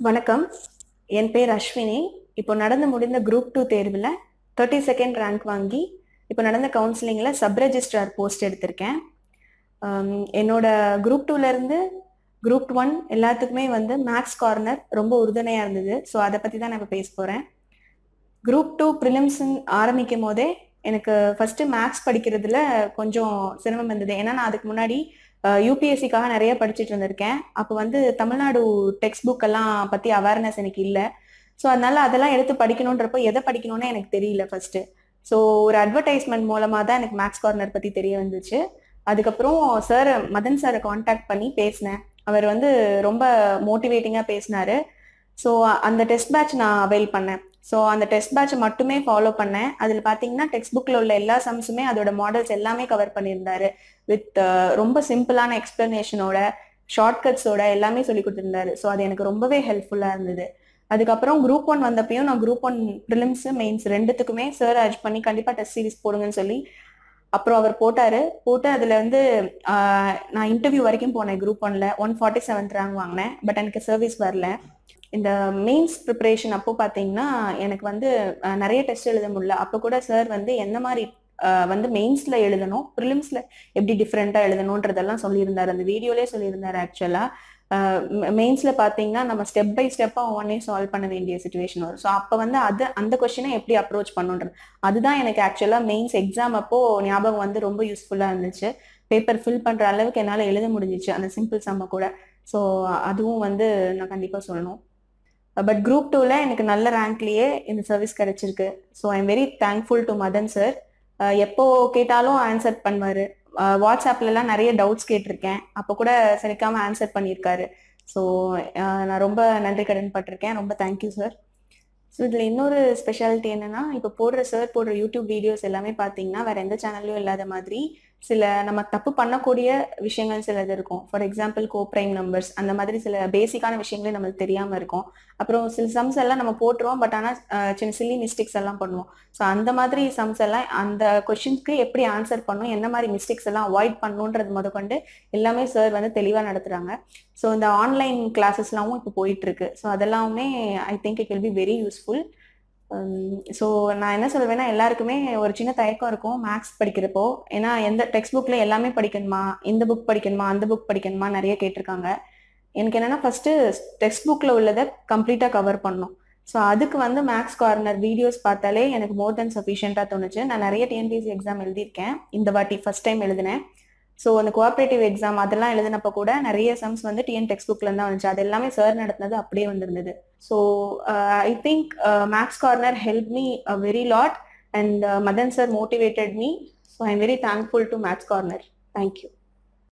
வணக்கம். என் பேர் அஸ்வினி. இப்போ நடந்து முடிந்த குரூப் டூ தேர்வில் தேர்ட்டி செகண்ட் ரேங்க் வாங்கி இப்போ நடந்த கவுன்சிலிங்கில் சப் ரெஜிஸ்ட்ரார் போஸ்ட் எடுத்திருக்கேன். என்னோட குரூப் டூலேருந்து குரூப் ஒன் எல்லாத்துக்குமே வந்து மேக்ஸ் கார்னர் ரொம்ப உறுதுணையாக இருந்தது. ஸோ அதை பற்றி தான் நான் இப்போ பேச போகிறேன் குரூப் டூ ப்ரிலிம்ஸ் ஆரம்பிக்கும் போதே எனக்கு ஃபர்ஸ்ட் மேக்ஸ் படிக்கிறதுல கொஞ்சம் சிரமம் இருந்தது. ஏன்னா நான் அதுக்கு முன்னாடி யூபிஎஸ்சிக்காக நிறைய படிச்சுட்டு இருந்திருக்கேன். அப்போ வந்து தமிழ்நாடு டெக்ஸ்ட் புக் எல்லாம் பற்றி அவேர்னஸ் எனக்கு இல்லை. ஸோ அதனால அதெல்லாம் எடுத்து படிக்கணுன்றப்போ எதை படிக்கணும்னு எனக்கு தெரியல ஃபர்ஸ்ட் ஸோ ஒரு அட்வர்டைஸ்மெண்ட் மூலமாக தான் எனக்கு மேக்ஸ் கார்னர் பற்றி தெரிய வந்துச்சு. அதுக்கப்புறம் சார் மதன் சாரை காண்டாக்ட் பண்ணி பேசினேன். அவர் வந்து ரொம்ப மோட்டிவேட்டிங்காக பேசினாரு. ஸோ அந்த டெஸ்ட் பேட்ச் நான் அவைல் பண்ணேன். ஸோ அந்த டெஸ்ட் பேட்ச் மட்டுமே ஃபாலோ பண்ணேன். அதில் பார்த்தீங்கன்னா டெக்ஸ்ட் புக்கில் உள்ள எல்லா சம்ஸுமே அதோட மாடல்ஸ் எல்லாமே கவர் பண்ணியிருந்தாரு. வித் uh, ரொம்ப சிம்பிளான எக்ஸ்பிளனேஷனோட ஷார்ட்கட்ஸோட எல்லாமே சொல்லி கொடுத்துருந்தாரு. ஸோ அது எனக்கு ரொம்பவே ஹெல்ப்ஃபுல்லாக இருந்தது. அதுக்கப்புறம் குரூப் ஒன் வந்தப்பையும் நான் குரூப் ஒன் ப்ரிலிம்ஸ் மெயின்ஸ் ரெண்டுத்துக்குமே சார் அர்ஜ் பண்ணி கண்டிப்பாக டெஸ்ட் சீரிஸ் போடுங்கன்னு சொல்லி அப்புறம் அவர் போட்டாரு. போட்டு அதில் வந்து நான் இன்டர்வியூ வரைக்கும் போனேன் குரூப் ஒன்ல ஒன் ஃபார்ட்டி செவன்த் ரேங்க் வாங்கினேன். பட் எனக்கு சர்வீஸ் வரல. இந்த மெயின்ஸ் ப்ரிப்பரேஷன் அப்போ பார்த்தீங்கன்னா எனக்கு வந்து நிறைய டெஸ்ட் எழுத முடியல. அப்போ கூட சார் வந்து எந்த மாதிரி வந்து மெயின்ஸ்ல எழுதணும் ப்ரிலிம்ஸ்ல எப்படி டிஃப்ரெண்டா எழுதணுன்றதெல்லாம் சொல்லியிருந்தாரு. அந்த வீடியோலே சொல்லியிருந்தாரு ஆக்சுவலா மெயின்ஸ்ல பாத்தீங்கன்னா நம்ம ஸ்டெப் பை ஸ்டெப்பா ஒன்னே சால்வ் பண்ண வேண்டிய சுச்சுவேஷன் வரும். ஸோ அப்போ வந்து அது அந்த கொஸ்டினை எப்படி அப்ரோச் பண்ணுன்றது. அதுதான் எனக்கு ஆக்சுவலா மெயின்ஸ் எக்ஸாம் அப்போ ஞாபகம் வந்து ரொம்ப யூஸ்ஃபுல்லா இருந்துச்சு. பேப்பர் ஃபில் பண்ற அளவுக்கு என்னால் எழுத முடிஞ்சிச்சு அந்த சிம்பிள் சம்ம கூட. ஸோ அதுவும் வந்து நான் கண்டிப்பா சொல்லணும். பட் குரூப் டூவில் எனக்கு நல்ல ரேங்க்லேயே இந்த சர்வீஸ் கிடைச்சிருக்கு. So I am very thankful to Madhan sir எப்போ கேட்டாலும் ஆன்சர் பண்ணுவார். வாட்ஸ்அப்லலாம் நிறைய டவுட்ஸ் கேட்டிருக்கேன். அப்போ கூட சரிக்காமல் ஆன்சர் பண்ணியிருக்காரு. ஸோ uh, நான் ரொம்ப நன்றி கடன் பட்டிருக்கேன். ரொம்ப தேங்க்யூ சார் ஸோ இதில் இன்னொரு ஸ்பெஷாலிட்டி என்னன்னா இப்போ போடுற சார் போடுற யூடியூப் வீடியோஸ் எல்லாமே பார்த்தீங்கன்னா வேற எந்த சேனல்லையும் இல்லாத மாதிரி சில நம்ம தப்பு பண்ணக்கூடிய விஷயங்கள் சிலது இருக்கும். ஃபார் எக்ஸாம்பிள் கோப்ரைம் நம்பர்ஸ் அந்த மாதிரி சில பேசிக்கான விஷயங்களே நம்மளுக்கு தெரியாமல் இருக்கும். அப்புறம் சில சம்ஸ் எல்லாம் நம்ம போட்டுருவோம் பட் ஆனால் சின்ன சில்லி மிஸ்டேக்ஸ் எல்லாம் பண்ணுவோம். ஸோ அந்த மாதிரி சம்ஸ் எல்லாம் அந்த கொஷின்ஸ்க்கு எப்படி ஆன்சர் பண்ணும் என்ன மாதிரி மிஸ்டேக்ஸ் எல்லாம் அவாய்ட் பண்ணணுன்றது முதற்கொண்டு எல்லாமே சார் வந்து தெளிவாக நடத்துகிறாங்க ஸோ இந்த ஆன்லைன் கிளாஸஸ்லாம் இப்போ போயிட்டு இருக்கு. ஸோ அதெல்லாமே I think it will be very useful so um, நான் என்ன சொல்வேன்னா எல்லாருக்குமே ஒரு சின்ன தயக்கம் இருக்கும் மேக்ஸ் படிக்கிறப்போ. ஏன்னா எந்த டெக்ஸ்ட் புக்கில் எல்லாமே படிக்கணுமா? இந்த புக் படிக்கணுமா? அந்த புக் படிக்கணுமா? நிறைய கேட்டிருக்காங்க. எனக்கு என்னன்னா ஃபஸ்ட்டு டெக்ஸ்ட் புக்கில் உள்ளதை கம்ப்ளீட்டாக கவர் பண்ணணும். ஸோ அதுக்கு வந்து மேக்ஸ் கார்னர் வீடியோஸ் பார்த்தாலே எனக்கு மோர் தென் சஃபிஷியண்ட்டாக தோணுச்சு. நான் நிறைய டிஎன்பிஎஸ்சி எக்ஸாம் எழுதியிருக்கேன். இந்த வாட்டி ஃபர்ஸ்ட் டைம் எழுதினேன். ஸோ அந்த கோஆப்ரேட்டிவ் எக்ஸாம் அதெல்லாம் எழுதினப்ப கூட நிறைய சம்ஸ் வந்து டிஎன் டெக்ஸ்ட் புக்ல தான் வந்துச்சு. அது எல்லாமே சார் நடத்தினது அப்படியே வந்திருந்தது. So I think Max Corner help me very lot and Madhan sir motivated me so I am very thankful to Max Corner thank you